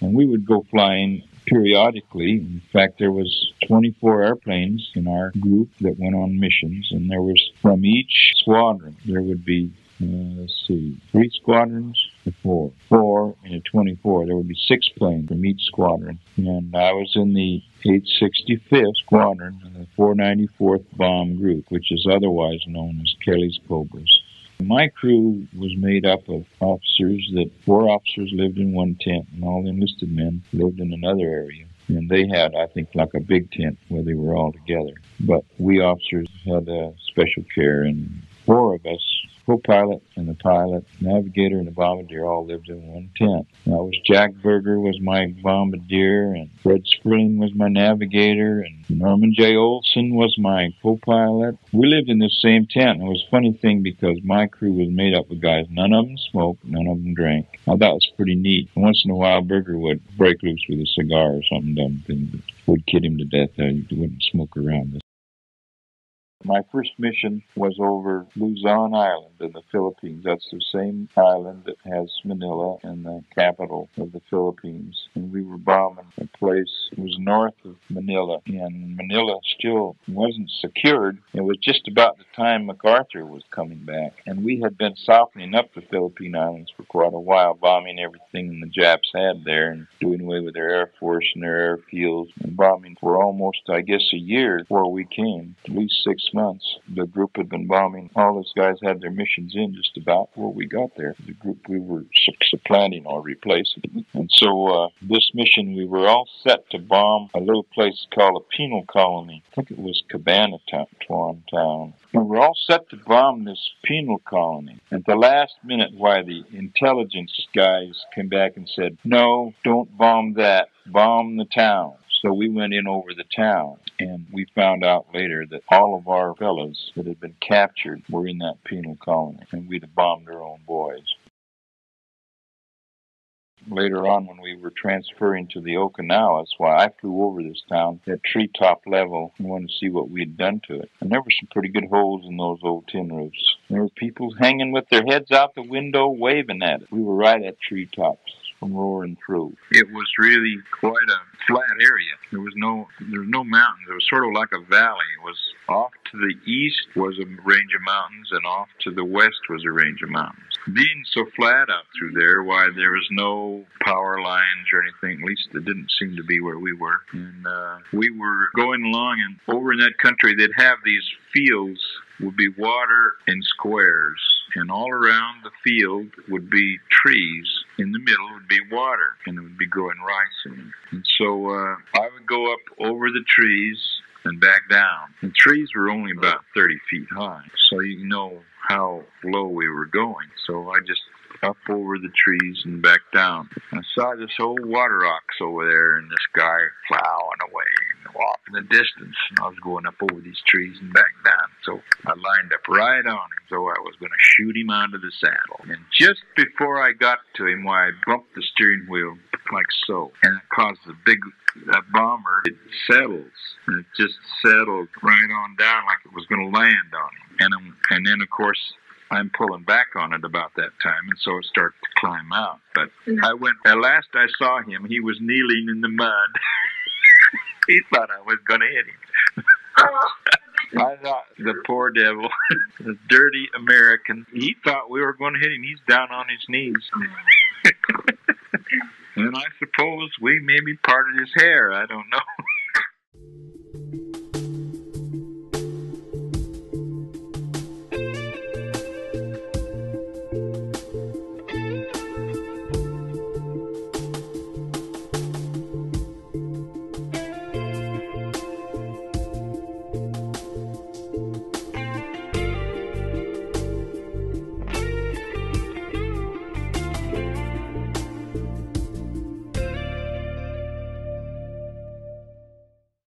And we would go flying periodically. In fact, there was 24 airplanes in our group that went on missions, and there was from each squadron there would be uh, let's see, three squadrons to four. Four in a 24. There would be six planes from each squadron. And I was in the 865th Squadron the 494th Bomb Group, which is otherwise known as Kelley's Kobras. My crew was made up of officers that four officers lived in one tent and all enlisted men lived in another area. And they had, I think, like a big tent where they were all together. But we officers had a special care and four of us co-pilot and the pilot, navigator and the bombardier all lived in one tent. That was Jack Berger was my bombardier and Fred Sprilling was my navigator and Norman J. Olson was my co-pilot. We lived in the same tent. It was a funny thing because my crew was made up of guys. None of them smoked, none of them drank. Thought it was pretty neat. Once in a while, Berger would break loose with a cigar or something dumb thing that would kid him to death. He wouldn't smoke around. My first mission was over Luzon Island in the Philippines. That's the same island that has Manila and the capital of the Philippines. And we were bombing a place it was north of Manila. And Manila still wasn't secured. It was just about the time MacArthur was coming back. And we had been softening up the Philippine Islands for quite a while, bombing everything the Japs had there and doing away with their Air Force and their airfields and bombing for almost, I guess, a year before we came, at least six months. The group had been bombing. All those guys had their missions in just about before we got there. The group we were supplanting or replacing. And so uh, this mission, we were all set to bomb a little place called a penal colony. I think it was Cabana Town. town. And we're all set to bomb this penal colony. At the last minute, why the intelligence guys came back and said, no, don't bomb that. Bomb the town. So we went in over the town, and we found out later that all of our fellows that had been captured were in that penal colony, and we'd have bombed our own boys. Later on, when we were transferring to the Okinawa, that's why I flew over this town at treetop level and wanted to see what we had done to it. And there were some pretty good holes in those old tin roofs. There were people hanging with their heads out the window waving at it. We were right at treetops roaring through. It was really quite a flat area. There was no there was no mountains. It was sort of like a valley. It was off to the east was a range of mountains, and off to the west was a range of mountains. Being so flat out through there, why there was no power lines or anything. At least it didn't seem to be where we were. And uh, we were going along, and over in that country, they'd have these fields would be water in squares, and all around the field would be trees. In the middle would be water, and it would be growing rice in it. And so uh, I would go up over the trees and back down. The trees were only about 30 feet high, so you know how low we were going. So I just up over the trees and back down. I saw this old water ox over there and this guy plowing away off in the distance. And I was going up over these trees and back down. So I lined up right on him, so I was going to shoot him onto the saddle. And just before I got to him, why I bumped the steering wheel like so, and it caused a big that bomber. It settles, and it just settled right on down like it was going to land on him. And um, and then of course I'm pulling back on it about that time, and so it started to climb out. But mm-hmm. I went, at last I saw him, he was kneeling in the mud. he thought I was going to hit him. I thought the poor devil, the dirty American, he thought we were going to hit him. He's down on his knees. and I suppose we maybe parted his hair. I don't know.